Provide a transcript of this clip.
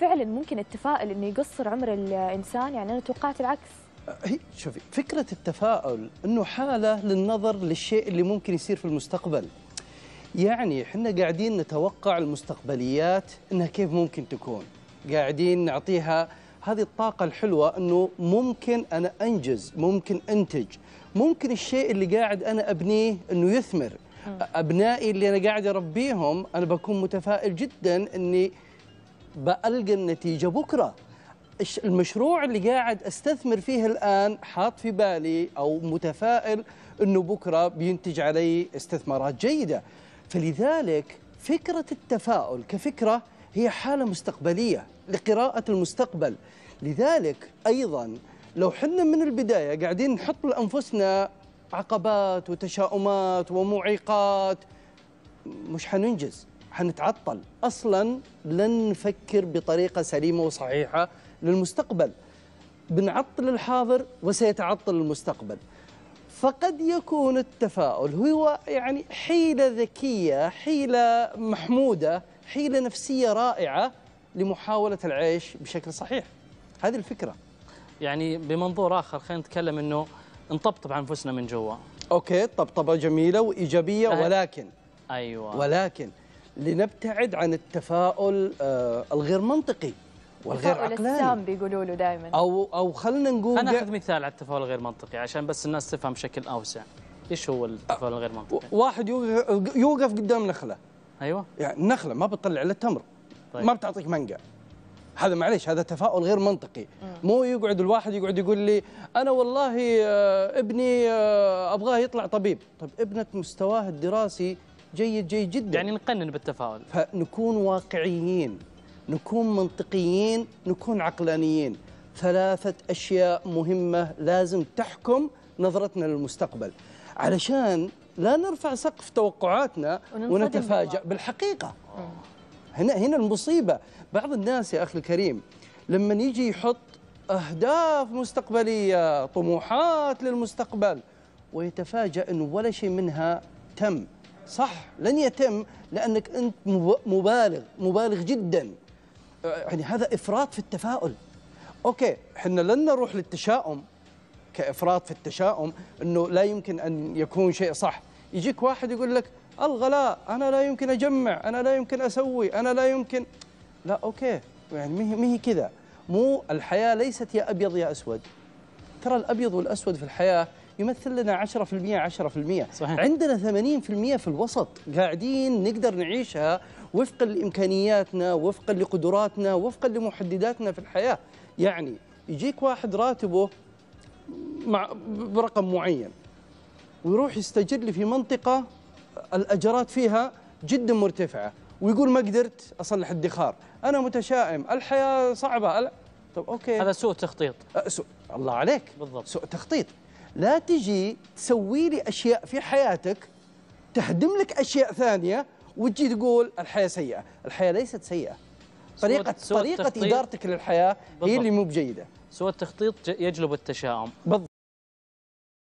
فعلا ممكن التفاؤل إنه يقصر عمر الإنسان؟ يعني أنا توقعت العكس. هي شوفي فكرة التفاؤل إنه حالة للنظر للشيء اللي ممكن يصير في المستقبل. يعني إحنا قاعدين نتوقع المستقبليات إنها كيف ممكن تكون. قاعدين نعطيها هذه الطاقة الحلوة إنه ممكن أنا أنجز ممكن أنتج. ممكن الشيء اللي قاعد أنا أبنيه إنه يثمر. أبنائي اللي أنا قاعد أربيهم أنا بكون متفائل جدا إني بلقى النتيجة بكرة. المشروع اللي قاعد أستثمر فيه الآن حاط في بالي أو متفائل إنه بكرة بينتج علي استثمارات جيدة. فلذلك فكرة التفاؤل كفكرة هي حالة مستقبلية لقراءة المستقبل. لذلك أيضا لو حنا من البداية قاعدين نحط لأنفسنا عقبات وتشاؤمات ومعيقات مش حننجز. حنتعطل. أصلا لن نفكر بطريقة سليمة وصحيحة للمستقبل. بنعطل الحاضر وسيتعطل المستقبل. فقد يكون التفاؤل. هو يعني حيلة ذكية حيلة محمودة حيلة نفسية رائعة لمحاولة العيش بشكل صحيح. هذه الفكرة. يعني بمنظور آخر خلينا نتكلم إنه نطبطب على أنفسنا من جوا. أوكي طبطبة جميلة وإيجابية أه. ولكن أيوه. ولكن لنبتعد عن التفاؤل آه الغير منطقي والغير التفاؤل عقلاني. السام بيقولوا له دائما أو أو خلينا نقول خلينا ناخذ مثال على التفاؤل الغير منطقي عشان بس الناس تفهم بشكل أوسع. إيش هو التفاؤل الغير منطقي؟ واحد يوقف يوقف قدام نخلة. أيوه. يعني النخله ما بتطلع إلا تمر طيب. ما بتعطيك مانجا هذا معليش هذا تفاؤل غير منطقي. مو يقعد الواحد يقعد يقول لي أنا والله آه، ابني آه، أبغاه يطلع طبيب. طيب ابنك مستواه الدراسي جيد جيد جدا. يعني نقنن بالتفاؤل. فنكون واقعيين نكون منطقيين نكون عقلانيين. ثلاثة أشياء مهمة لازم تحكم نظرتنا للمستقبل. علشان لا نرفع سقف توقعاتنا ونتفاجأ. بالحقيقة. هنا هنا المصيبة. بعض الناس يا أخي الكريم لما يجي يحط أهداف مستقبلية طموحات للمستقبل ويتفاجأ أنه ولا شيء منها تم. صح. لن يتم لأنك أنت مب- مبالغ مبالغ جدا. يعني هذا إفراط في التفاؤل. أوكي إحنا لن نروح للتشاؤم كإفراط في التشاؤم إنه لا يمكن أن يكون شيء صح. يجيك واحد يقول لك الغلاء أنا لا يمكن أجمع أنا لا يمكن أسوي أنا لا يمكن. لا أوكي. يعني ما هي كذا مو الحياة ليست يا أبيض يا أسود. ترى الأبيض والأسود في الحياة يمثل لنا 10% 10% صحيح. عندنا 80% في الوسط قاعدين نقدر نعيشها وفقا لإمكانياتنا وفقا لقدراتنا وفقا لمحدداتنا في الحياة. يعني يجيك واحد راتبه مع برقم معين ويروح يستجر لي في منطقة الأجرات فيها جدا مرتفعة ويقول ما قدرت أصلح الدخار. أنا متشائم الحياة صعبة ألا- طب أوكي. هذا سوء تخطيط. أه، سوء. الله عليك. بالضبط. سوء تخطيط. لا تجي تسوي لي أشياء في حياتك تهدم لك أشياء ثانية وتجي تقول الحياة سيئة. الحياة ليست سيئة. سوء- طريقة سوء طريقة التخطيط- إدارتك للحياة هي بالضبط. اللي مو بجيدة. سوء التخطيط يجلب التشاؤم. بالضبط.